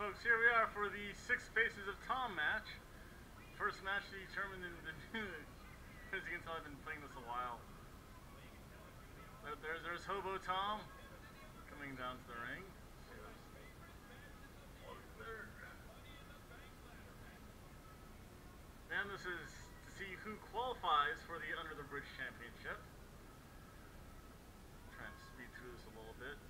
folks, here we are for the Six Faces of Tom match. First match to determine the new... As you can tell, I've been playing this a while. There, there's, there's Hobo Tom coming down to the ring. And this is to see who qualifies for the Under the Bridge Championship. Trying to speed through this a little bit.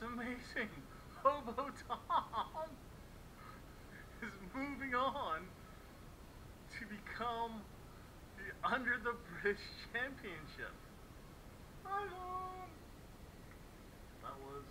It's amazing. Hobo Tom is moving on to become the under the Bridge Championship. That was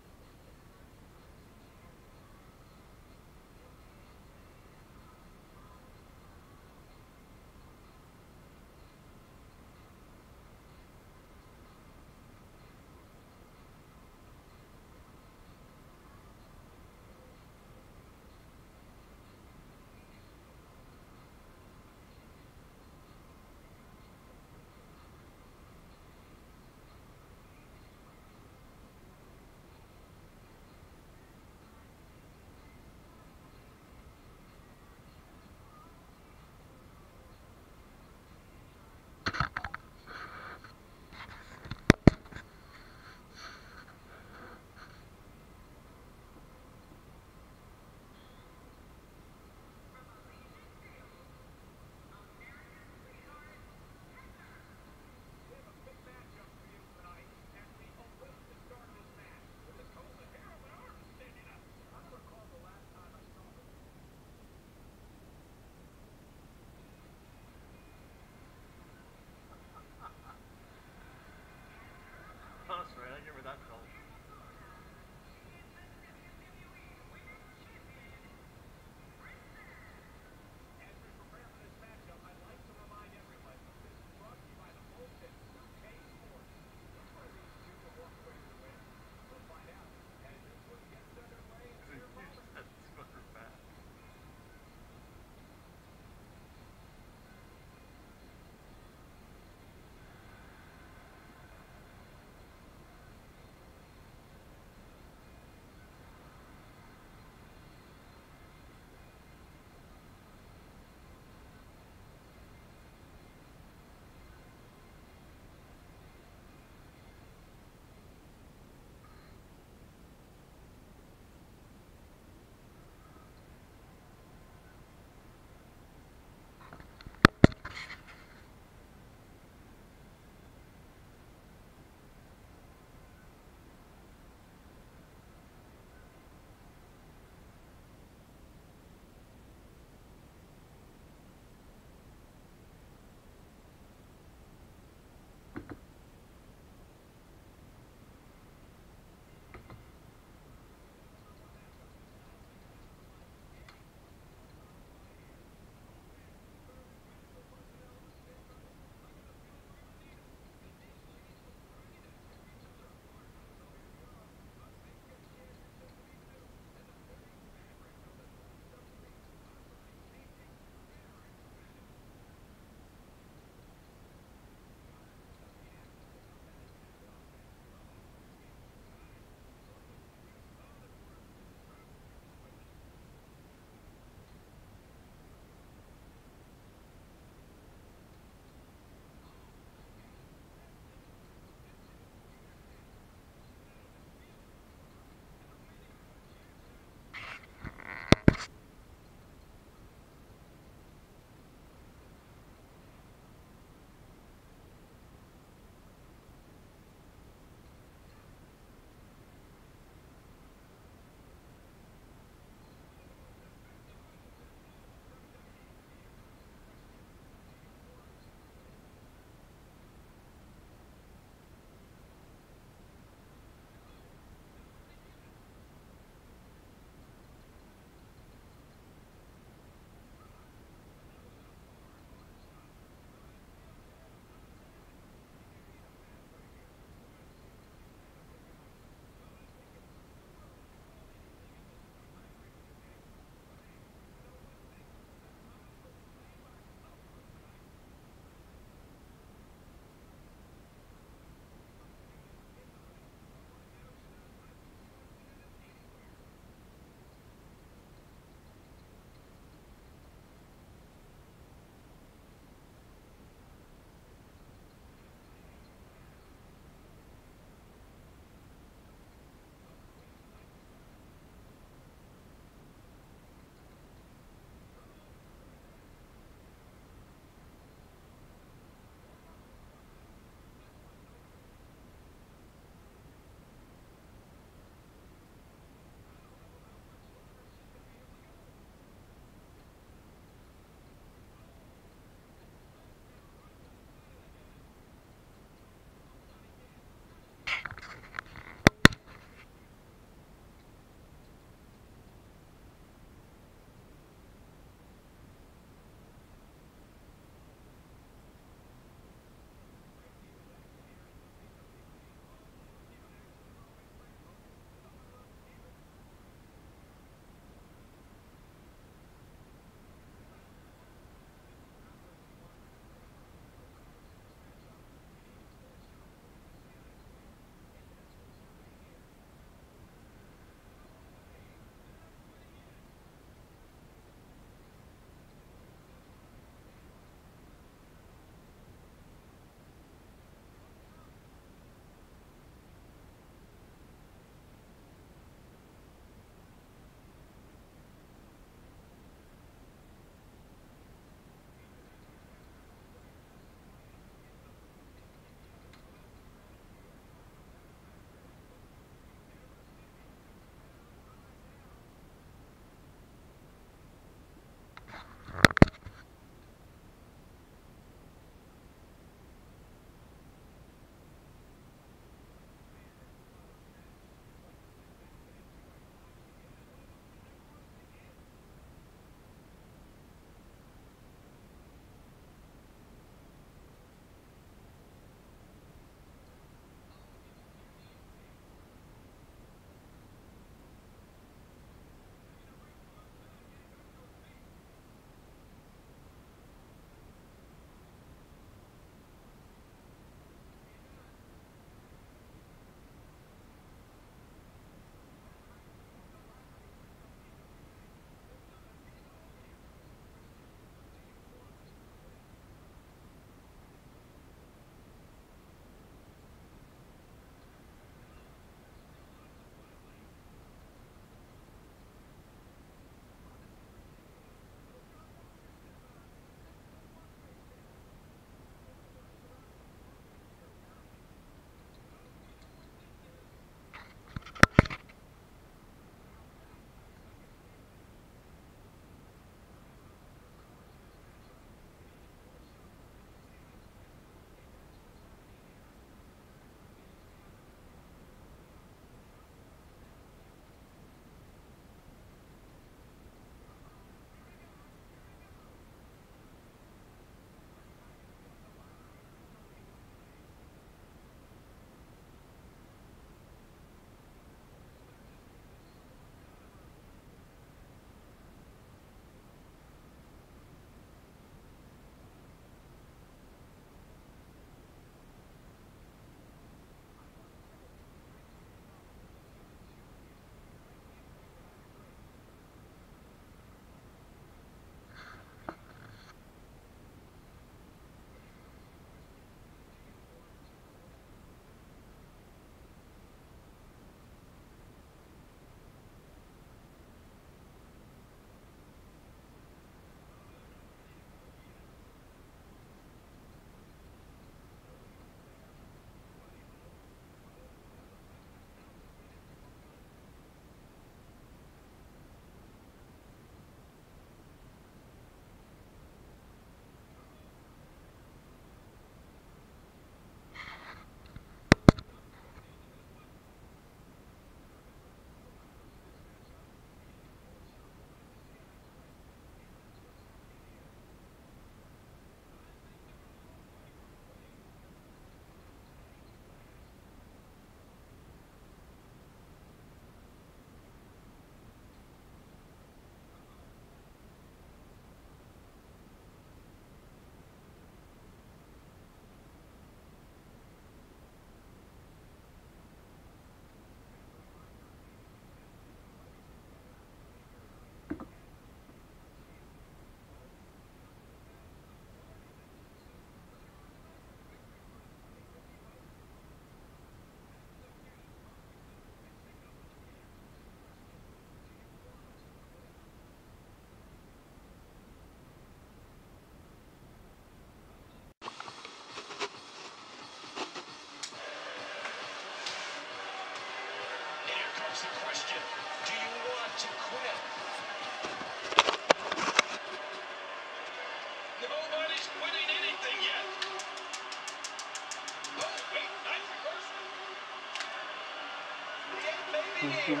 here.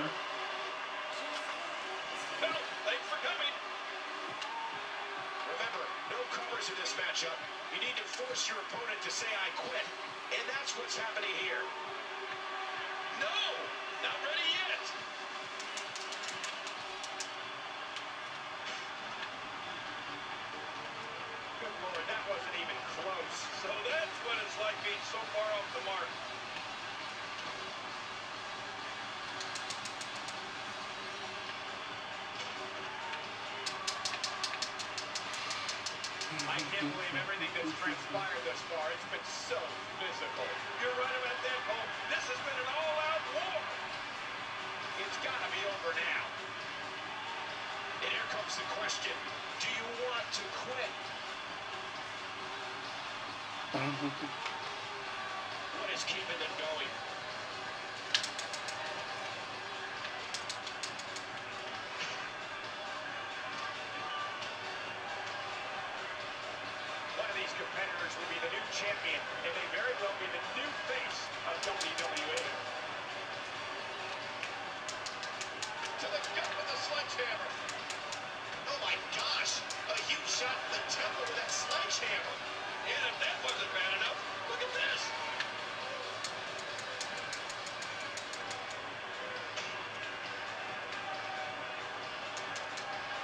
Thanks for coming. Remember, no covers in this matchup. You need to force your opponent to say, I quit. And that's what's happening here. No, not ready yet. Good lord, that wasn't even close. So that's what it's like being so far off the mark. I can't believe everything that's transpired thus far. It's been so physical. You're right about that, Cole. This has been an all-out war. It's got to be over now. And here comes the question. Do you want to quit? What is keeping them going? Competitors will be the new champion and may very well be the new face of WWE. To the gut with the sledgehammer. Oh my gosh! A huge shot in the temple with that sledgehammer. And if that wasn't bad enough, look at this.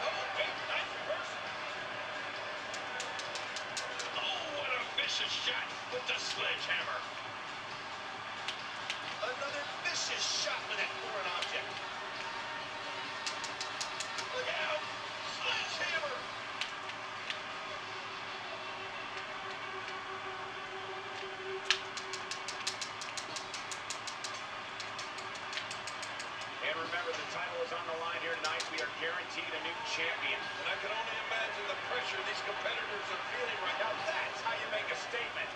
Oh, wait, nice reversal. Oh, what a vicious shot with the sledgehammer. Another vicious shot with that foreign object. Look out! Sledgehammer! And remember, the title is on the line here tonight. We are guaranteed a new champion. And I can only the pressure these competitors are feeling right now. Now that's how you make a statement.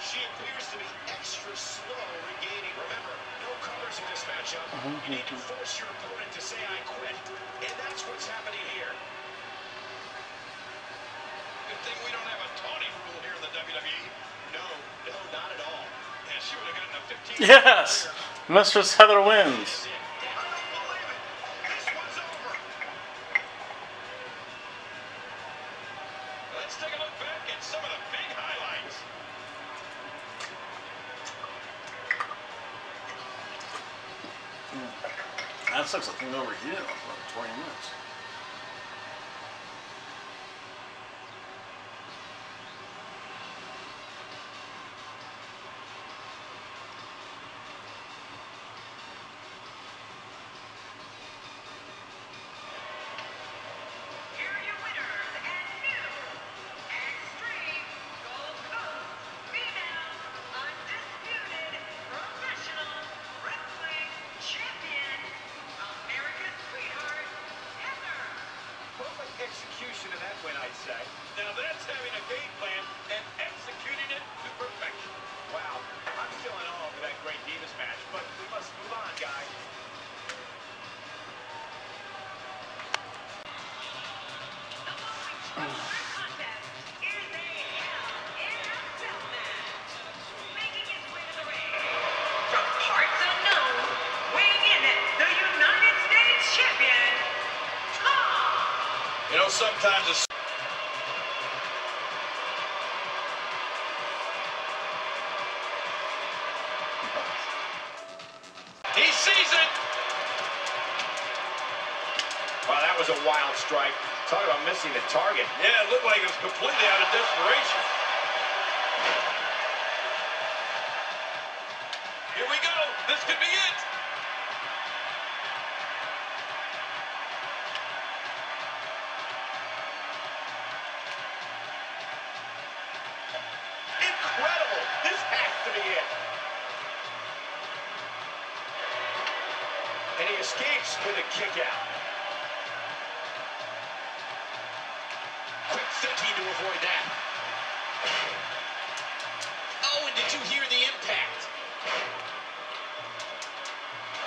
She appears to be extra slow regaining. Remember, no covers in this matchup. Uh-huh. You need to force your opponent to say, I quit. And that's what's happening here. Good thing we don't have a taunting rule here in the WWE. No, no, not at all. Yeah, she would have gotten a 15. Yes! Mistress Heather wins. This is it. I don't believe it. This one's over. Let's take a look back at some of the big highlights. Sucks a thing over here for 20 minutes. Execution of that win, I'd say. Now that's having a game plan and sometimes it's he sees it. Wow, that was a wild strike. Talk about missing the target. Yeah, it looked like it was completely out of desperation. has to be it. And he escapes with a kick out. Quick thinking to avoid that. Oh, and did you hear the impact?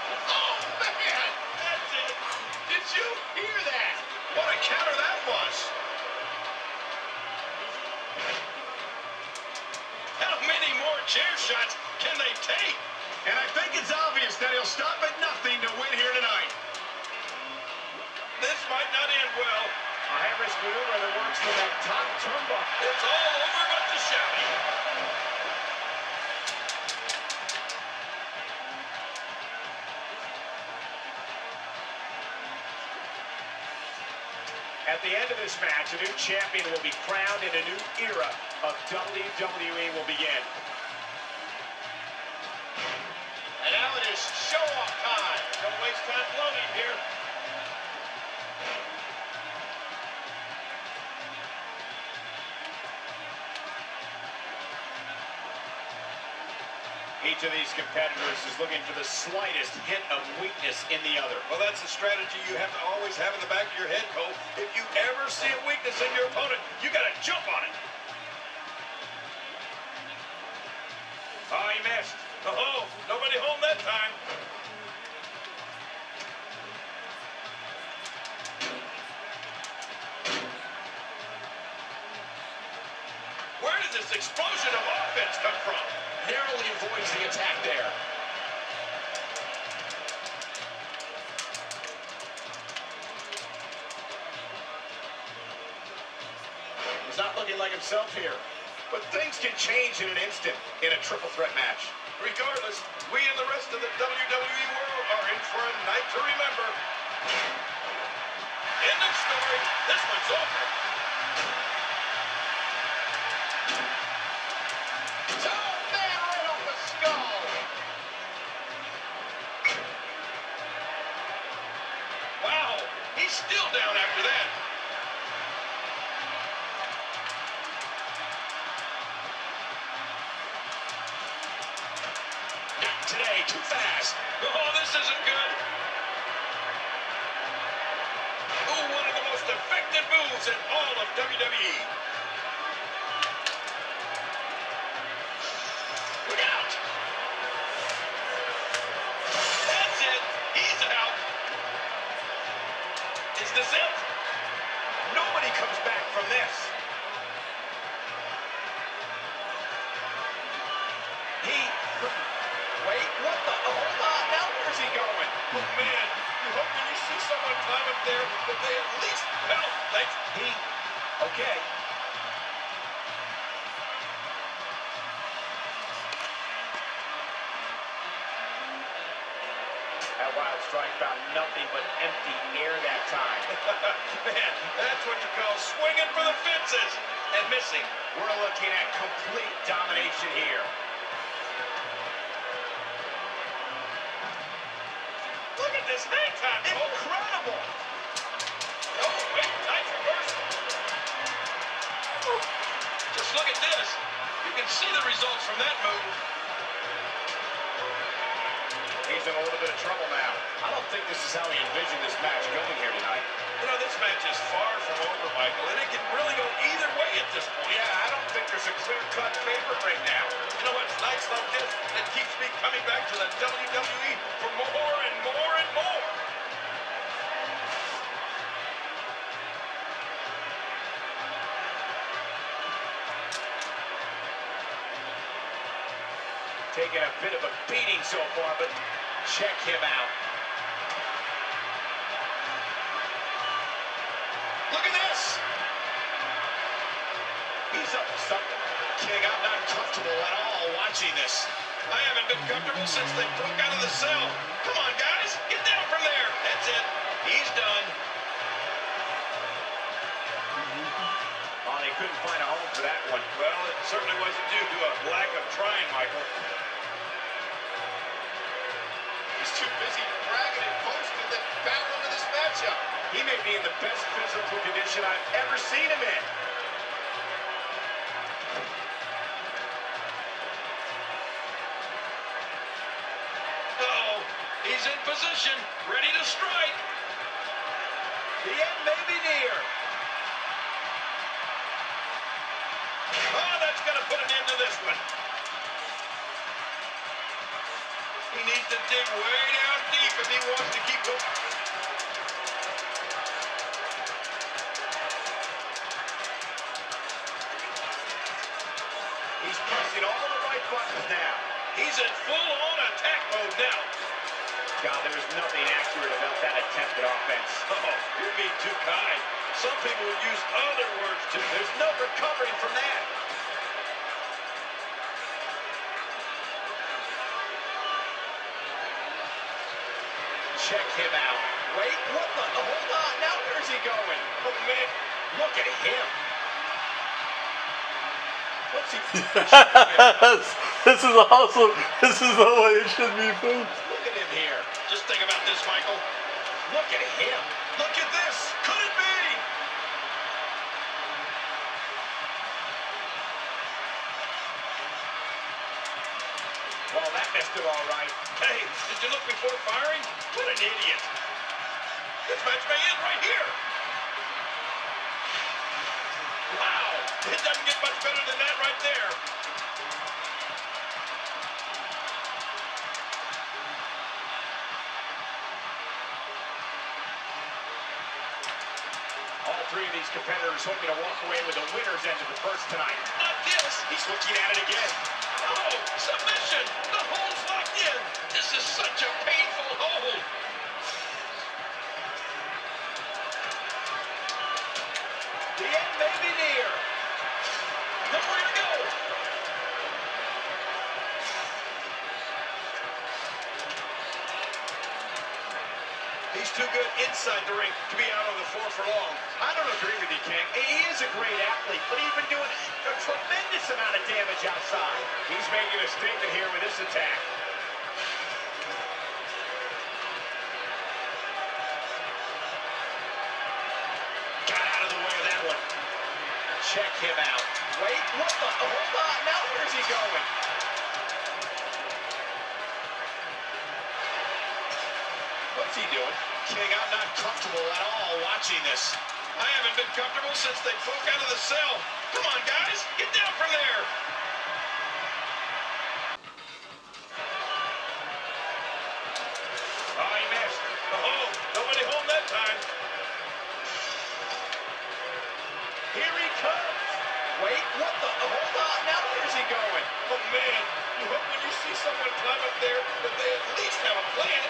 Oh, man! That's it! Did you hear that? What a counter that was! Chair shots can they take? And I think it's obvious that he'll stop at nothing to win here tonight. This might not end well. A high-risk maneuver that works for that top turnbuckle. It's all over but the shouting. At the end of this match, a new champion will be crowned and a new era of WWE will begin. Don't waste time gloating here. Each of these competitors is looking for the slightest hint of weakness in the other. Well, that's a strategy you have to always have in the back of your head, Cole. If you ever see a weakness in your opponent, you got to jump on it. Oh, he missed. Oh, nobody home that time. Where did this explosion of offense come from? Narrowly avoids the attack there. He's not looking like himself here. But things can change in an instant in a triple threat match. Regardless, we and the rest of the WWE world are in for a night to remember. End of story. This one's over. This it? Nobody comes back from this. Man, that's what you call swinging for the fences and missing. We're looking at complete domination here. Look at this hang time. Incredible! oh, wait, nice reversal. Just look at this. You can see the results from that move. He's in a little bit of trouble now. I don't think this is how he envisioned this match going here tonight. This match is far from over, Michael, and it can really go either way at this point. Yeah, I don't think there's a clear-cut favorite right now. You know what? It's nights like this that keeps me coming back to the WWE for more and more and more. Taking a bit of a beating so far, but check him out. King, I'm not comfortable at all watching this. I haven't been comfortable since they broke out of the cell. Come on, guys. Get down from there. That's it. He's done. Oh, they couldn't find a home for that one. Well, it certainly wasn't due to a lack of trying, Michael. He's too busy bragging and boasting than battling into this matchup. He may be in the best physical condition I've ever seen him in. He's in position, ready to strike. The end may be near. Oh, that's going to put an end to this one. He needs to dig way down deep if he wants to keep going. He's pressing all the right buttons now. He's in full-on attack mode now. God, there's nothing accurate about that attempt at offense. Oh, you're being too kind. Some people would use other words too. There's no recovering from that. Check him out. Wait, what the? Hold on. Now where's he going? Oh, man. Look at him. What's he? this is awesome. This is the way it should be, folks. Look at him here. Just think about Michael. Look at him. Look at this. Could it be? Well, that missed him all right. Hey, did you look before firing? What an idiot. This match may end right here. Wow. It doesn't get much better than that right there. Three of these competitors hoping to walk away with the winner's end of the first tonight. Not this. He's looking at it again. Oh, submission. The hold's locked in. This is such a painful hold. He's too good inside the ring to be out on the floor for long. I don't agree with you, King. He is a great athlete, but he's been doing a tremendous amount of damage outside. He's making a statement here with this attack. Got out of the way of that one. Check him out. Wait, what the? Oh, hold on. Now where's he going? King, I'm not comfortable at all watching this. I haven't been comfortable since they broke out of the cell. Come on, guys. Get down from there. Oh, he missed. Oh, nobody home that time. Here he comes. Wait, what the? Oh, hold on. Now where's he going? Oh, man. You hope when you see someone climb up there that they at least have a plan.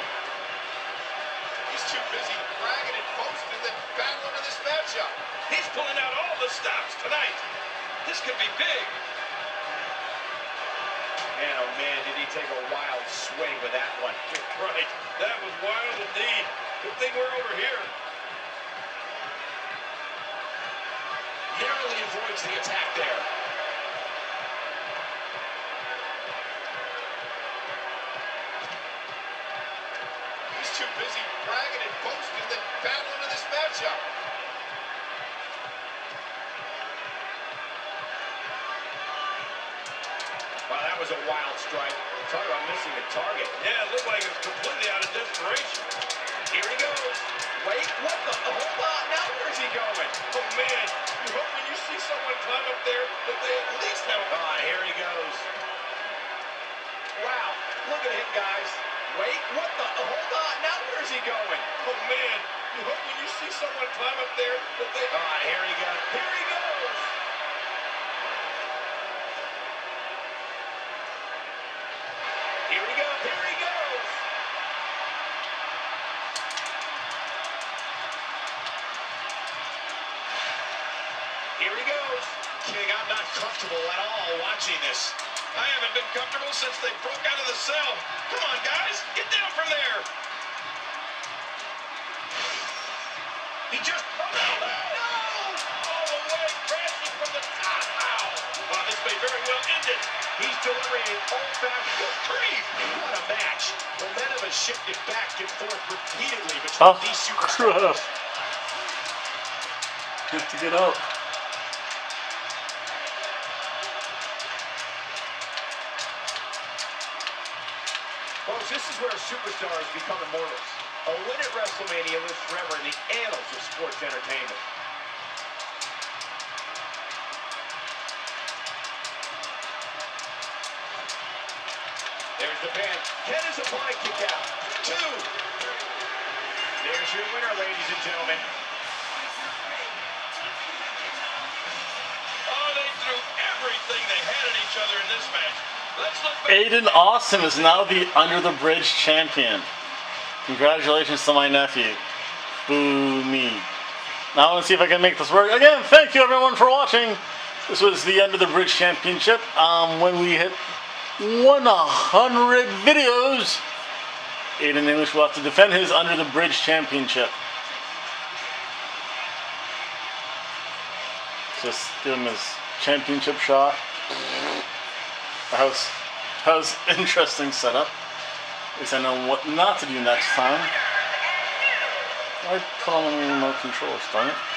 He's too busy bragging and boasting than battling in this matchup. He's pulling out all the stops tonight. This could be big. Man, oh man, did he take a wild swing with that one. Right. That was wild indeed. Good thing we're over here. Narrowly avoids the attack there. Too busy bragging and boasting than battling in this matchup. Wow, that was a wild strike. Talk about missing the target. Yeah, it looked like it was completely out of desperation. Here he goes. Wait, what the? Hold on. Now where's he going? Oh, man. You hope when you see someone climb up there that they at least have a Ah, here he goes. At guys. Wait, what the? Hold on. Now where's he going? Oh, man. You hope when you see someone climb up there that they... Ah, here he goes. Here he goes. Here we go. Here he goes. Here he goes. King, I'm not comfortable at all watching this. I haven't been comfortable since they broke out of the cell. Come on, guys. Get down from there. He just. Oh, no! No! All the way, crashing from the top. Wow. Wow, this may very well end it. He's delivering an old-fashioned reprieve. What a match. Momentum has shifted back and forth repeatedly between Oh, these crap. superstars. Have to get up. This is where superstars become immortals. A win at WrestleMania lives forever in the annals of sports entertainment. There's the pin. Ken is upon a kick out. Two. There's your winner, ladies and gentlemen. Oh, they threw everything they had at each other in this match. Aiden Austin is now the Under the Bridge champion. Congratulations to my nephew. Boo me. Now I want to see if I can make this work. Again, thank you everyone for watching. This was the Under the Bridge Championship. Um, when we hit 100 videos, Aiden English will have to defend his Under the Bridge Championship. Just give him his championship shot. That was, that was interesting setup. At least I know what not to do next time. I put on the remote controls, darn it.